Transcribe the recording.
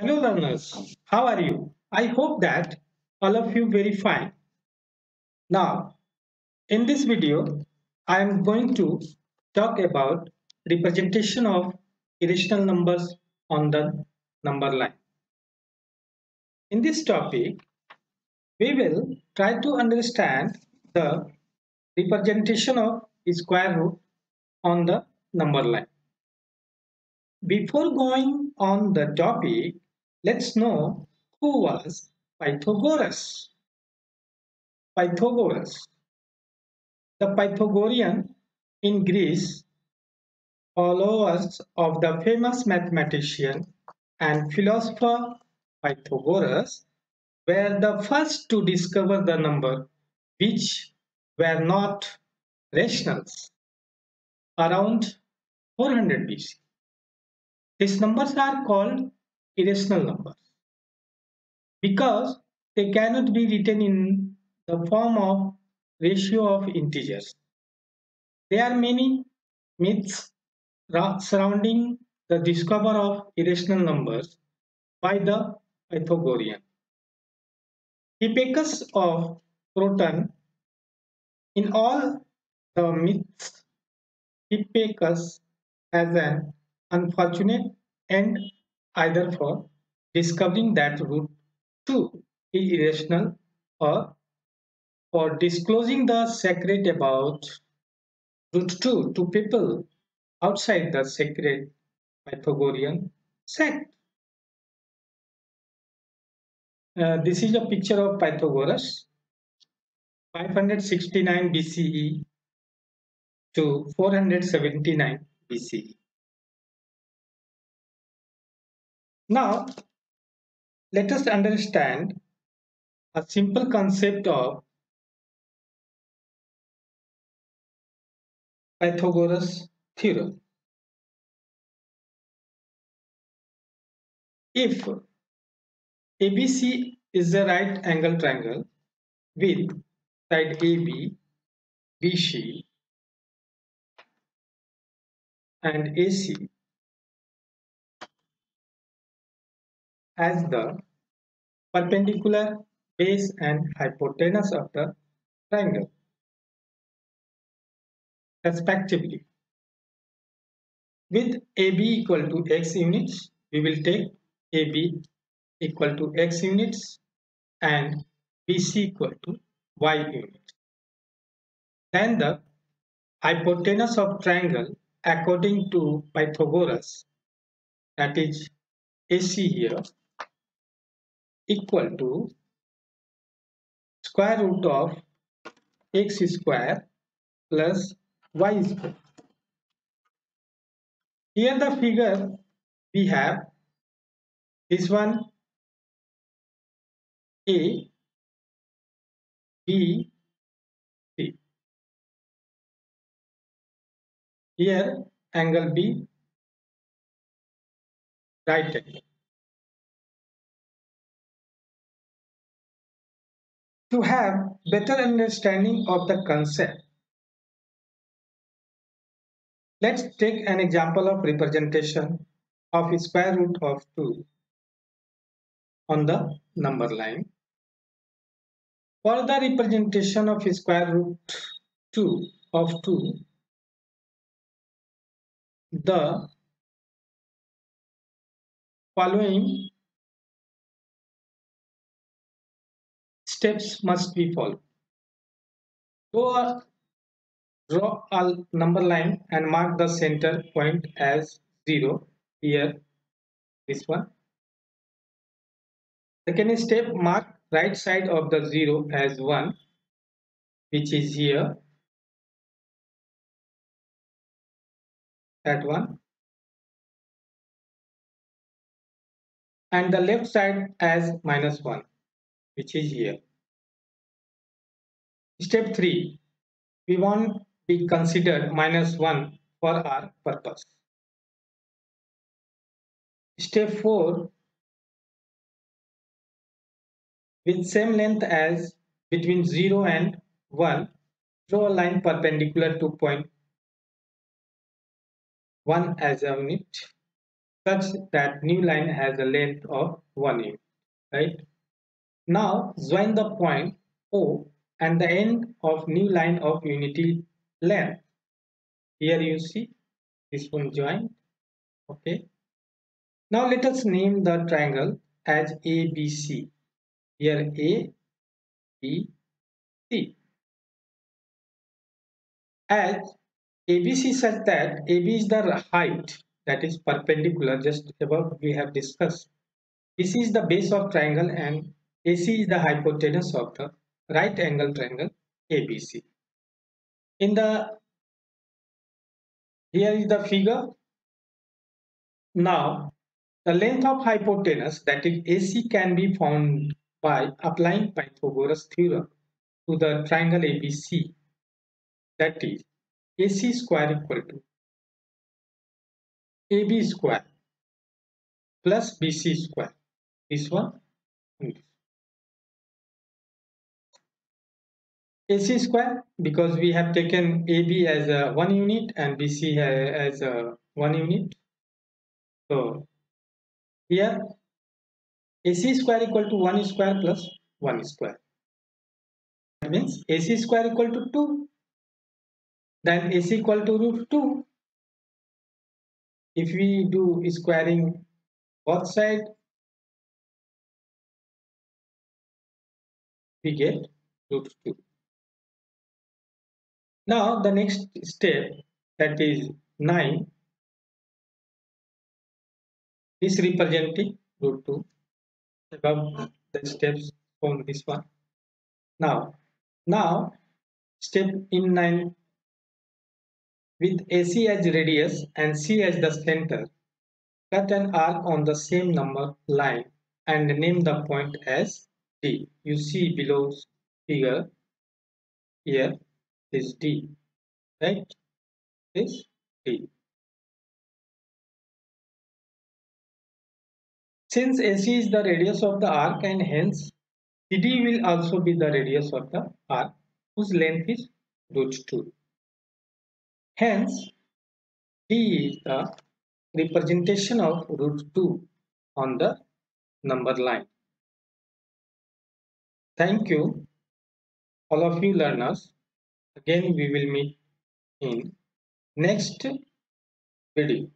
Hello learners, how are you? I hope that all of you very fine. Now, in this video, I am going to talk about representation of irrational numbers on the number line. In this topic, we will try to understand the representation of square root on the number line. Before going on the topic, let's know who was Pythagoras. Pythagoras. The Pythagorean in Greece, followers of the famous mathematician and philosopher Pythagoras were the first to discover the number which were not rationals around 400 BC. These numbers are called irrational numbers because they cannot be written in the form of ratio of integers. There are many myths surrounding the discovery of irrational numbers by the Pythagorean. Hipparchus of Croton in all the myths Hipparchus has an unfortunate end either for discovering that root 2 is irrational or for disclosing the secret about root 2 to people outside the sacred Pythagorean sect. Uh, this is a picture of Pythagoras 569 BCE to 479 BCE. Now, let us understand a simple concept of Pythagoras theorem. If ABC is a right angle triangle with side AB, BC and AC as the perpendicular base and hypotenuse of the triangle respectively. With AB equal to x units, we will take AB equal to x units and BC equal to y units. Then the hypotenuse of triangle according to Pythagoras that is AC here equal to square root of x square plus y square. Here the figure we have this one A, B, C. Here angle B right angle. To have better understanding of the concept, let's take an example of representation of square root of 2 on the number line. For the representation of square root 2 of 2, the following steps must be followed. Draw draw a number line and mark the center point as 0 here this one. Second step mark right side of the 0 as 1 which is here that one and the left side as minus 1 which is here. Step 3. We want be considered minus 1 for our purpose. Step 4. With same length as between 0 and 1, draw a line perpendicular to point 1 as a unit. such that new line has a length of 1 unit, right? Now join the point O and the end of new line of unity length. Here you see this one joined, okay? Now let us name the triangle as ABC. Here A, B, C. As ABC such that AB is the height that is perpendicular just above we have discussed. This is the base of triangle and AC is the hypotenuse of the right angle triangle ABC. In the here is the figure. Now the length of hypotenuse that is AC can be found by applying Pythagoras theorem to the triangle ABC that is AC square equal to AB square plus BC square this one AC square because we have taken AB as a one unit and BC as a one unit. So here AC square equal to 1 square plus 1 square. That means AC square equal to 2. Then AC equal to root 2. If we do squaring both side, we get root 2. Now the next step that is 9 is representing root 2 above the steps on this one. Now, now step in 9 with AC as radius and C as the center, cut an arc on the same number line and name the point as D. You see below figure here is D, right? Is D. Since AC is the radius of the arc and hence CD will also be the radius of the arc whose length is root 2. Hence, D is the representation of root 2 on the number line. Thank you all of you learners. Again, we will meet in next video.